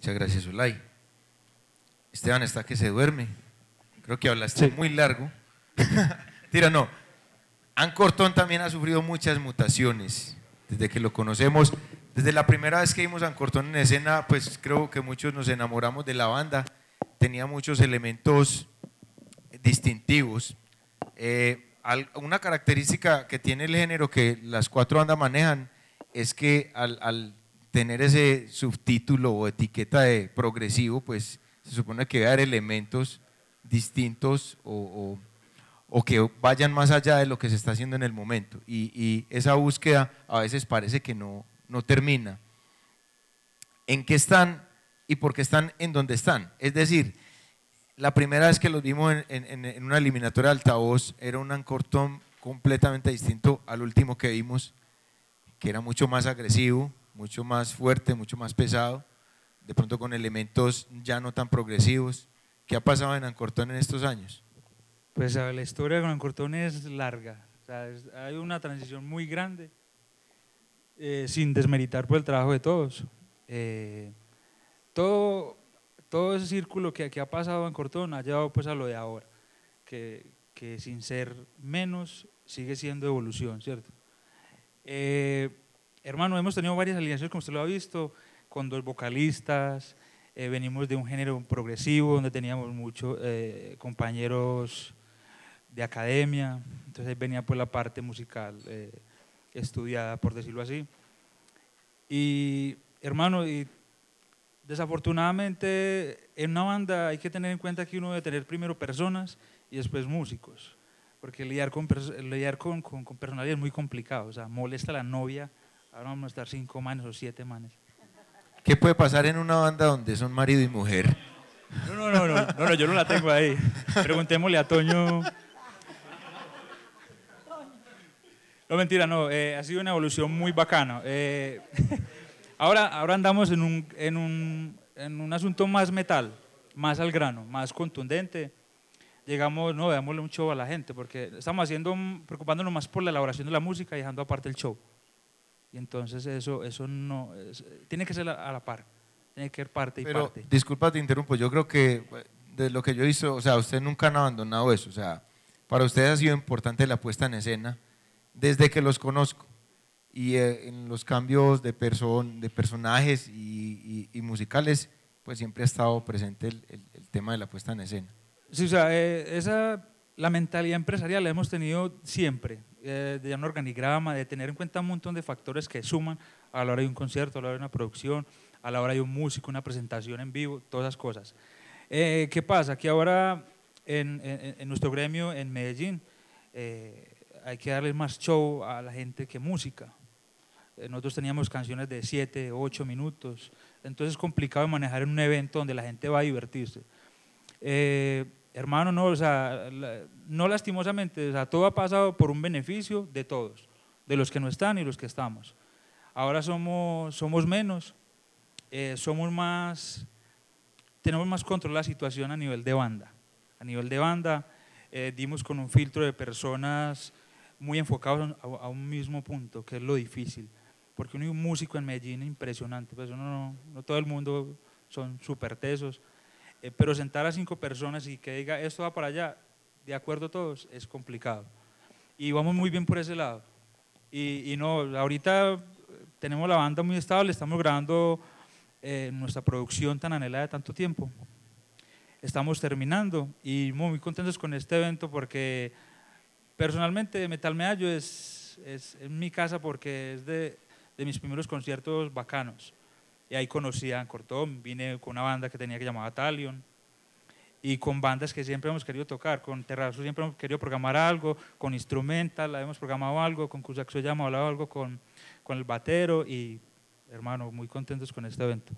Muchas gracias, Olay. Esteban está que se duerme. Creo que hablaste muy largo. Tira, no. Ancortón también ha sufrido muchas mutaciones desde que lo conocemos. Desde la primera vez que vimos a Ancortón en escena, pues creo que muchos nos enamoramos de la banda. Tenía muchos elementos distintivos. Eh, una característica que tiene el género que las cuatro bandas manejan es que al, tener ese subtítulo o etiqueta de progresivo, pues se supone que va a haber elementos distintos o, que vayan más allá de lo que se está haciendo en el momento. Y, esa búsqueda a veces parece que no, no termina. ¿En qué están y por qué están en donde están? Es decir, la primera vez que los vimos en, una eliminatoria de altavoz era un ancortón completamente distinto al último que vimos, que era mucho más agresivo, mucho más fuerte, mucho más pesado, de pronto con elementos ya no tan progresivos. ¿Qué ha pasado en Ancortón en estos años? Pues la historia con Ancortón es larga, hay una transición muy grande, eh, sin desmeritar por el trabajo de todos. Eh, todo todo ese círculo que, aquí ha pasado en Cortón ha llevado pues a lo de ahora, que, que sin ser menos sigue siendo evolución, ¿cierto? Eh, hermano, hemos tenido varias alianzas, como usted lo ha visto, con dos vocalistas, eh, venimos de un género progresivo donde teníamos muchos eh, compañeros de academia, entonces venía pues la parte musical estudiada, por decirlo así. Y hermano, y Desafortunadamente, en una banda hay que tener en cuenta que uno debe tener primero personas y después músicos, porque lidiar con, lidiar con, con, personalidad es muy complicado, o sea, molesta a la novia, ahora vamos a estar cinco manes o siete manes. ¿Qué puede pasar en una banda donde son marido y mujer? No, no, no, no, no, yo no la tengo ahí. Preguntémosle a Toño. No, mentira, no, eh, ha sido una evolución muy bacana. Eh, Ahora, ahora andamos en un, en, un, en un asunto más metal, más al grano, más contundente. Llegamos, no, démosle un show a la gente, porque estamos haciendo, preocupándonos más por la elaboración de la música y dejando aparte el show. Y entonces eso, eso no, tiene que ser a, la par, tiene que ser parte y Pero, parte. Disculpa, te interrumpo, yo creo que de lo que yo visto, o sea, ustedes nunca han abandonado eso, o sea, para ustedes ha sido importante la puesta en escena desde que los conozco y eh, en los cambios de, person, de personajes y, y, musicales, pues siempre ha estado presente el, el, tema de la puesta en escena. Sí, o sea, eh, esa, la mentalidad empresarial la hemos tenido siempre, eh, de un organigrama, de tener en cuenta un montón de factores que suman a la hora de un concierto, a la hora de una producción, a la hora de un músico, una presentación en vivo, todas esas cosas. ¿Qué pasa? Que ahora en, en, en, nuestro gremio en Medellín hay que darle más show a la gente que música. Eh, nosotros teníamos canciones de 7, 8 minutos, entonces es complicado manejar en un evento donde la gente va a divertirse. Eh, hermano, no, o sea, no lastimosamente, o sea, todo ha pasado por un beneficio de todos, de los que no están y los que estamos. Ahora somos, somos menos, eh, somos más, tenemos más control la situación a nivel de banda. A nivel de banda, dimos con un filtro de personas muy enfocados a, un mismo punto, que es lo difícil porque uno un músico en Medellín impresionante, pues uno no, todo el mundo son súper tesos, eh, pero sentar a cinco personas y que diga esto va para allá, de acuerdo todos, es complicado. Y vamos muy bien por ese lado. Y, no, ahorita tenemos la banda muy estable, estamos grabando eh, nuestra producción tan anhelada de tanto tiempo. Estamos terminando y muy, contentos con este evento porque personalmente Metal Medallo es, es, es mi casa porque es de, de mis primeros conciertos bacanos. Y ahí conocí a Cortón, vine con una banda que tenía que llamar Talion, y con bandas que siempre hemos querido tocar, con Terrazo siempre hemos querido programar algo, con Instrumental hemos programado algo, con Cusaxo ya hemos hablado algo con, con el batero y hermano, muy contentos con este evento.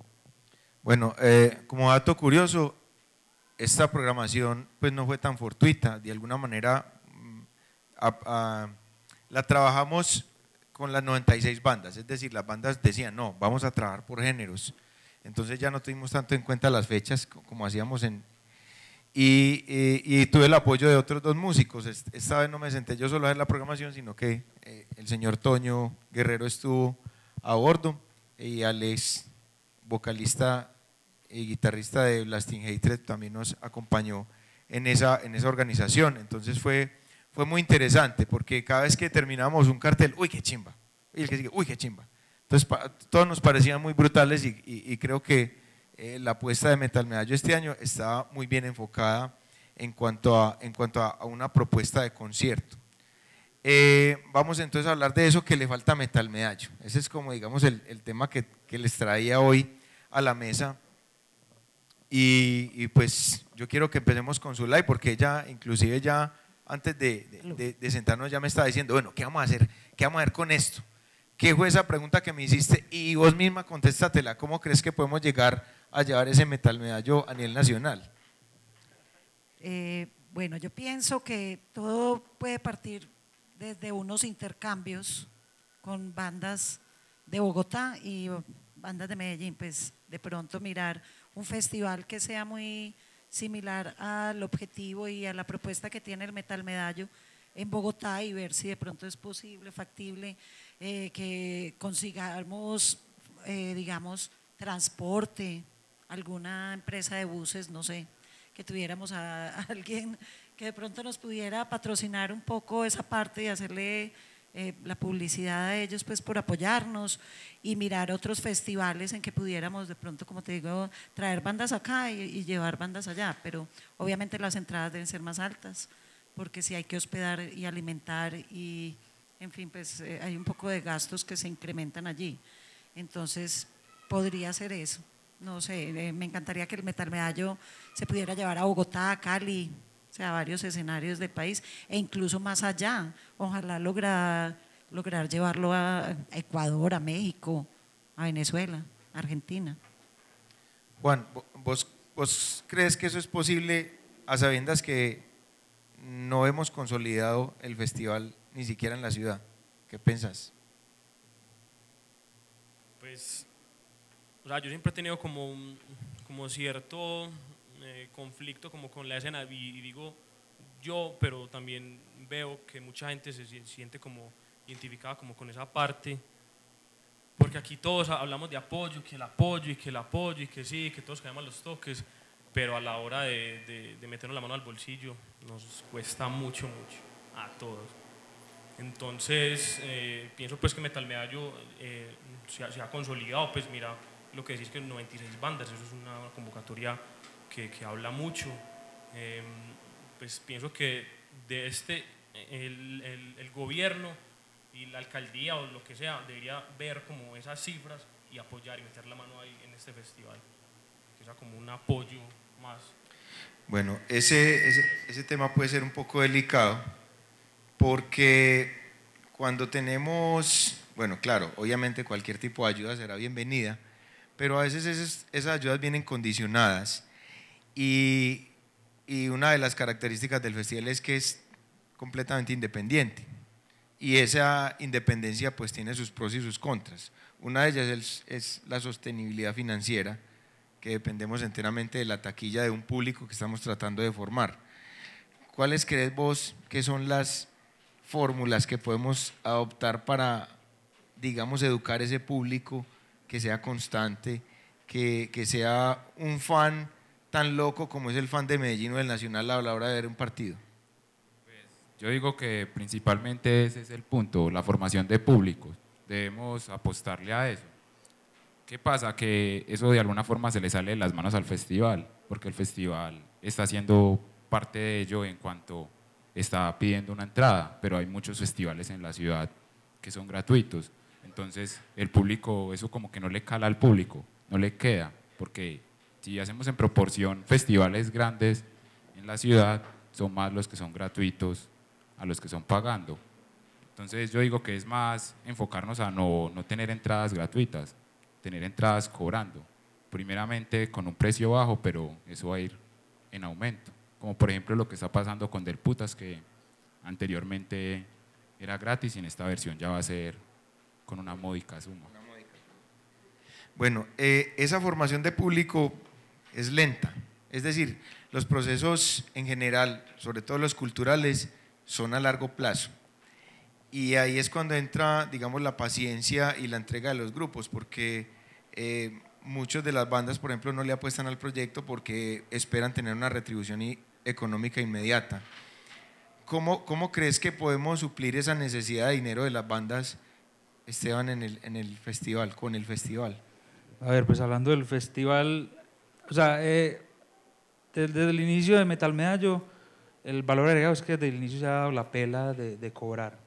Bueno, eh, como dato curioso, esta programación pues no fue tan fortuita, de alguna manera mm, la trabajamos con las 96 bandas, es decir, las bandas decían, no, vamos a trabajar por géneros. Entonces ya no tuvimos tanto en cuenta las fechas como hacíamos en... Y, tuve el apoyo de otros dos músicos. Esta vez no me senté yo solo a hacer la programación, sino que eh, el señor Toño Guerrero estuvo a bordo y Alex, vocalista y guitarrista de Blasting Hatred, también nos acompañó en esa, en esa organización. Entonces fue, fue muy interesante porque cada vez que terminábamos un cartel, uy, qué chimba. Y el que sigue, uy, qué chimba. Entonces todos nos parecían muy brutales y, creo que eh, la apuesta de Metal Medallo este año estaba muy bien enfocada en cuanto a, en cuanto a una propuesta de concierto. Eh, vamos entonces a hablar de eso que le falta Metal Medallo. Ese es como, digamos, el, tema que, les traía hoy a la mesa. Y, pues yo quiero que empecemos con live porque ella, inclusive ya antes de, sentarnos, ya me estaba diciendo, bueno, ¿qué vamos a hacer? ¿Qué vamos a hacer con esto? ¿Qué fue esa pregunta que me hiciste? Y vos misma contéstatela. ¿Cómo crees que podemos llegar a llevar ese Metal Medallo a nivel nacional? Eh, bueno, yo pienso que todo puede partir desde unos intercambios con bandas de Bogotá y bandas de Medellín, pues de pronto mirar un festival que sea muy similar al objetivo y a la propuesta que tiene el Metal Medallo en Bogotá y ver si de pronto es posible, factible, eh, que consigamos, eh, digamos, transporte, alguna empresa de buses, no sé, que tuviéramos a alguien que de pronto nos pudiera patrocinar un poco esa parte y hacerle eh, la publicidad a ellos pues por apoyarnos y mirar otros festivales en que pudiéramos de pronto, como te digo, traer bandas acá y, llevar bandas allá, pero obviamente las entradas deben ser más altas, porque si hay que hospedar y alimentar y, en fin, pues eh, hay un poco de gastos que se incrementan allí. Entonces, podría ser eso. No sé, eh, me encantaría que el Metal Medallo se pudiera llevar a Bogotá, a Cali, o sea, varios escenarios del país e incluso más allá. Ojalá lograr, lograr llevarlo a Ecuador, a México, a Venezuela, a Argentina. Juan, ¿vos, ¿vos crees que eso es posible a sabiendas que no hemos consolidado el festival ni siquiera en la ciudad? ¿Qué piensas? Pues, o sea, yo siempre he tenido como, como cierto eh, conflicto como con la escena y, digo yo, pero también veo que mucha gente se siente como identificada como con esa parte, porque aquí todos hablamos de apoyo, que el apoyo y que el apoyo y que sí, que todos quedamos los toques, pero a la hora de, de, meternos la mano al bolsillo nos cuesta mucho, mucho, a todos. Entonces, eh, pienso pues que Metal Medallo eh, se, ha, se, ha, consolidado, pues mira lo que decís que 96 bandas, eso es una convocatoria que, que habla mucho. Em, pues pienso que de este, el, el, el, gobierno y la alcaldía o lo que sea debería ver como esas cifras y apoyar y meter la mano ahí en este festival, que sea como un apoyo más. Bueno, ese, ese, ese tema puede ser un poco delicado porque cuando tenemos, bueno, claro, obviamente cualquier tipo de ayuda será bienvenida, pero a veces esas, esas ayudas vienen condicionadas y, una de las características del festival es que es completamente independiente. Y esa independencia pues tiene sus pros y sus contras. Una de ellas es, la sostenibilidad financiera, que dependemos enteramente de la taquilla de un público que estamos tratando de formar. ¿Cuáles crees vos que son las fórmulas que podemos adoptar para, digamos, educar ese público, que sea constante, que, que sea un fan tan loco como es el fan de Medellín o del Nacional a la hora de ver un partido? Pues, yo digo que principalmente ese es el punto, la formación de públicos. Debemos apostarle a eso. ¿Qué pasa? Que eso de alguna forma se le sale de las manos al festival, porque el festival está haciendo parte de ello en cuanto está pidiendo una entrada, pero hay muchos festivales en la ciudad que son gratuitos. Entonces, el público, eso como que no le cala al público, no le queda, porque si hacemos en proporción festivales grandes en la ciudad, son más los que son gratuitos a los que son pagando. Entonces yo digo que es más enfocarnos a no, no tener entradas gratuitas, tener entradas cobrando. Primeramente con un precio bajo, pero eso va a ir en aumento. Como por ejemplo lo que está pasando con Del Putas, que anteriormente era gratis y en esta versión ya va a ser con una módica suma. Bueno, eh, esa formación de público es lenta. Es decir, los procesos en general, sobre todo los culturales, son a largo plazo. Y ahí es cuando entra, digamos, la paciencia y la entrega de los grupos, porque eh, muchos de las bandas, por ejemplo, no le apuestan al proyecto porque esperan tener una retribución económica inmediata. ¿Cómo, ¿Cómo crees que podemos suplir esa necesidad de dinero de las bandas, Esteban, en el, en el festival, con el festival? A ver, pues hablando del festival, o sea, eh, desde, el inicio de Metal Medallo, el valor agregado es que desde el inicio se ha dado la pela de, de cobrar.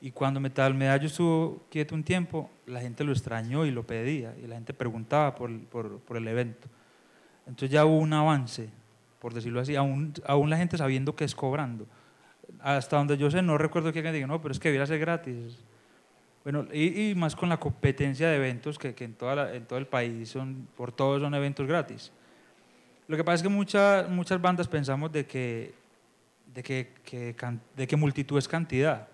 Y cuando Metal Medallo estuvo quieto un tiempo, la gente lo extrañó y lo pedía, y la gente preguntaba por, por, por el evento. Entonces ya hubo un avance, por decirlo así, aún, aún la gente sabiendo que es cobrando. Hasta donde yo sé, no recuerdo que alguien diga, no, pero es que debiera ser gratis. Bueno, y, y, más con la competencia de eventos que, que en, toda la, en todo el país son, por todos son eventos gratis. Lo que pasa es que muchas muchas bandas pensamos de que, de que, que, de que multitud es cantidad.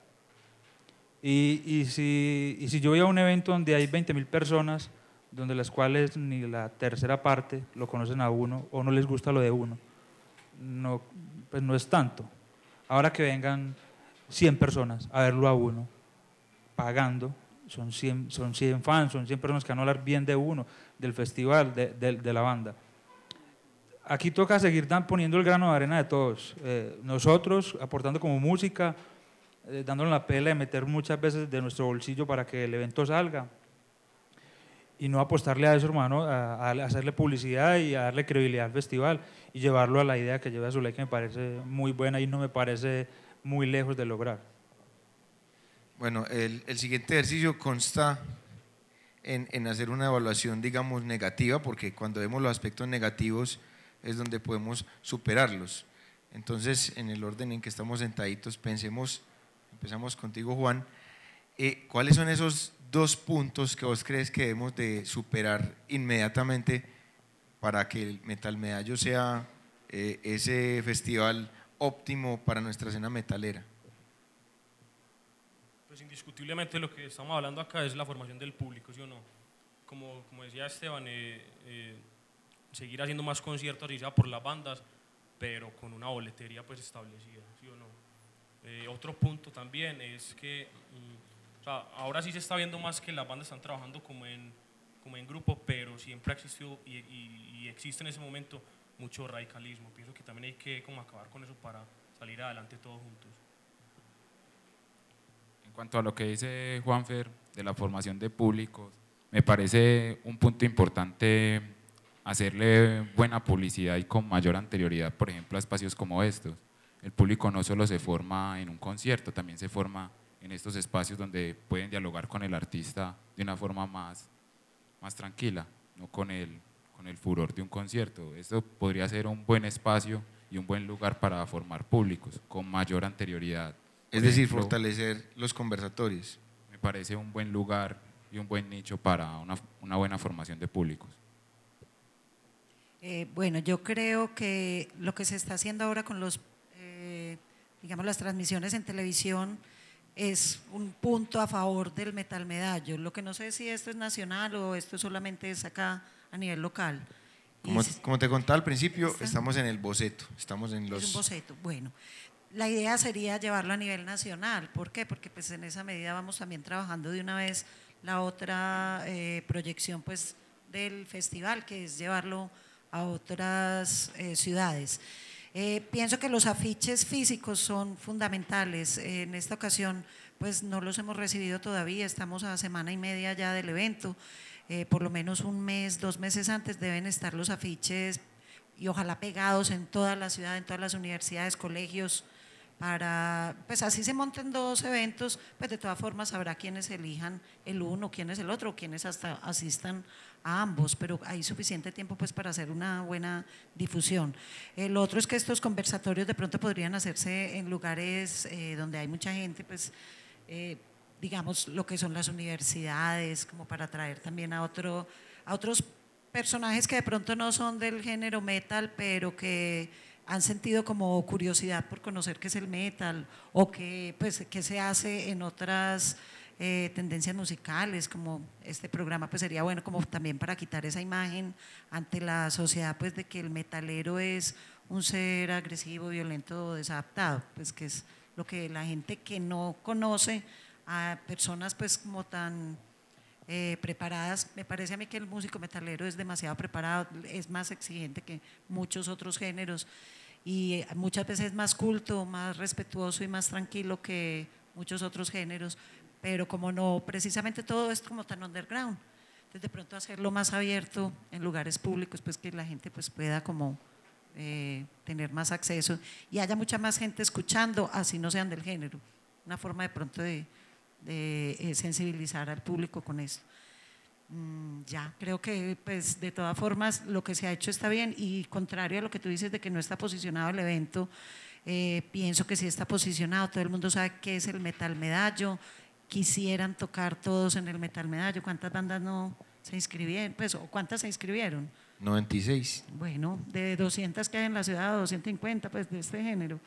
Y, y, si, y si yo voy a un evento donde hay 20 mil personas, donde las cuales ni la tercera parte lo conocen a uno o no les gusta lo de uno, no, pues no es tanto. Ahora que vengan 100 personas a verlo a uno, pagando, son 100, son 100 fans, son 100 personas que van a hablar bien de uno, del festival, de, de, de la banda. Aquí toca seguir poniendo el grano de arena de todos. Eh, nosotros aportando como música, eh, dándole la pela de meter muchas veces de nuestro bolsillo para que el evento salga. Y no apostarle a eso, hermano, a, a hacerle publicidad y a darle credibilidad al festival y llevarlo a la idea que lleva Zuley, que me parece muy buena y no me parece muy lejos de lograr. Bueno, el, el siguiente ejercicio consta en, en, hacer una evaluación, digamos, negativa, porque cuando vemos los aspectos negativos es donde podemos superarlos. Entonces, en el orden en que estamos sentaditos, pensemos empezamos contigo Juan, eh, ¿cuáles son esos dos puntos que vos crees que debemos de superar inmediatamente para que el Metal Medallo sea eh, ese festival óptimo para nuestra escena metalera? Pues indiscutiblemente lo que estamos hablando acá es la formación del público, ¿sí o no? Como, como decía Esteban, eh, eh, seguir haciendo más conciertos, y sea por las bandas, pero con una boletería pues establecida, ¿sí o no? Eh, otro punto también es que mm, o sea, ahora sí se está viendo más que las bandas están trabajando como en, como en grupo, pero siempre ha existido y, y, y, existe en ese momento mucho radicalismo. Pienso que también hay que como acabar con eso para salir adelante todos juntos. Cuanto a lo que dice Juanfer de la formación de públicos, me parece un punto importante hacerle buena publicidad y con mayor anterioridad, por ejemplo, a espacios como estos el público no solo se forma en un concierto, también se forma en estos espacios donde pueden dialogar con el artista de una forma más, más tranquila, no con el, con el furor de un concierto. Esto podría ser un buen espacio y un buen lugar para formar públicos con mayor anterioridad. Es decir, ejemplo, fortalecer los conversatorios. Me parece un buen lugar y un buen nicho para una, una buena formación de públicos. Eh, bueno, yo creo que lo que se está haciendo ahora con los digamos, las transmisiones en televisión es un punto a favor del metal medallo. Lo que no sé si esto es nacional o esto solamente es acá a nivel local. Como, como te contaba al principio, ¿está? estamos en el boceto, estamos en los... Es un boceto, bueno. La idea sería llevarlo a nivel nacional. ¿Por qué? Porque pues en esa medida vamos también trabajando de una vez la otra eh, proyección pues del festival, que es llevarlo a otras eh, ciudades. Eh, pienso que los afiches físicos son fundamentales. en esta ocasión, pues no los hemos recibido todavía, estamos a semana y media ya del evento. Por lo menos un mes, dos meses antes deben estar los afiches y ojalá pegados en toda la ciudad, en todas las universidades, colegios, para, pues así se monten dos eventos, pues de todas formas habrá quienes elijan el uno, quienes el otro, quienes hasta asistan a ambos, pero hay suficiente tiempo pues para hacer una buena difusión. El otro es que estos conversatorios de pronto podrían hacerse en lugares eh, donde hay mucha gente, pues eh, digamos lo que son las universidades, como para atraer también a, otro, a otros personajes que de pronto no son del género metal, pero que han sentido como curiosidad por conocer qué es el metal o qué, pues, qué se hace en otras eh, tendencias musicales, como este programa, pues sería bueno como también para quitar esa imagen ante la sociedad, pues de que el metalero es un ser agresivo, violento, desadaptado, pues que es lo que la gente que no conoce a personas pues como tan eh, preparadas. Me parece a mí que el músico metalero es demasiado preparado, es más exigente que muchos otros géneros y eh, muchas veces más culto, más respetuoso y más tranquilo que muchos otros géneros, pero como no, precisamente todo es como tan underground, entonces de pronto hacerlo más abierto en lugares públicos, pues que la gente pues pueda como eh, tener más acceso y haya mucha más gente escuchando, así no sean del género, una forma de pronto de, de eh, sensibilizar al público con esto. Mm, ya, creo que pues de todas formas lo que se ha hecho está bien y contrario a lo que tú dices de que no está posicionado el evento, eh, pienso que sí está posicionado, todo el mundo sabe qué es el metal medallo, quisieran tocar todos en el metal medallo, ¿cuántas bandas no se inscribieron? Pues, ¿o cuántas se inscribieron? 96. Bueno, de 200 que hay en la ciudad, 250 pues de este género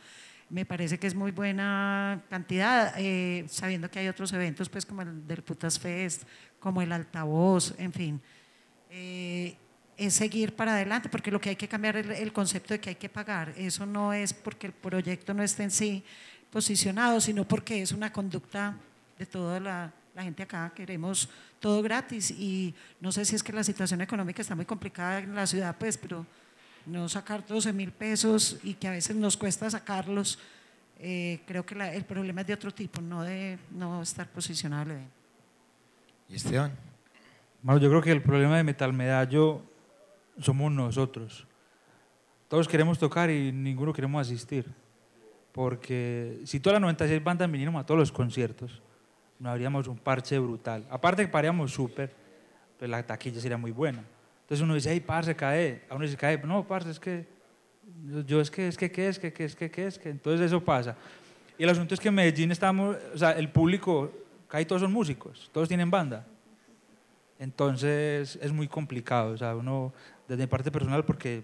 me parece que es muy buena cantidad, eh, sabiendo que hay otros eventos, pues como el del Putas Fest, como el altavoz, en fin. Eh, es seguir para adelante, porque lo que hay que cambiar es el concepto de que hay que pagar. Eso no es porque el proyecto no esté en sí posicionado, sino porque es una conducta de toda la, la gente acá. Queremos todo gratis y no sé si es que la situación económica está muy complicada en la ciudad, pues, pero no sacar 12 mil pesos y que a veces nos cuesta sacarlos, eh, creo que el problema es de otro tipo, no de no estar posicionado ¿Y Esteban? Bueno, yo creo que el problema de Metal Medallo somos nosotros. Todos queremos tocar y ninguno queremos asistir. Porque si todas las 96 bandas vinieron a todos los conciertos, no habríamos un parche brutal. Aparte que paríamos súper, pues la taquilla sería muy buena. Entonces uno dice, hey, parce, cae. A uno dice, cae. No, parce, es que yo es que, es que, ¿qué es? que, qué es? que, qué es? que Entonces eso pasa. Y el asunto es que en Medellín estamos, o sea, el público, casi todos son músicos, todos tienen banda. Entonces es muy complicado, o sea, uno, desde mi parte personal, porque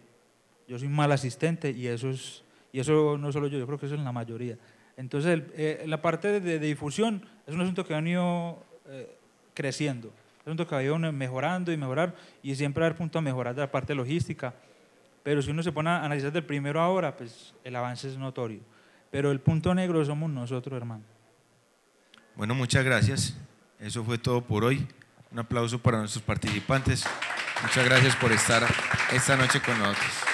yo soy mal asistente y eso es, y eso no solo yo, yo creo que eso es en la mayoría. Entonces, eh, la parte de, difusión es un asunto que ha venido eh, creciendo asunto que ha ido mejorando y mejorar y siempre haber punto a mejorar de la parte logística. Pero si uno se pone a analizar del primero ahora, pues el avance es notorio. Pero el punto negro somos nosotros, hermano. Bueno, muchas gracias. Eso fue todo por hoy. Un aplauso para nuestros participantes. Muchas gracias por estar esta noche con nosotros.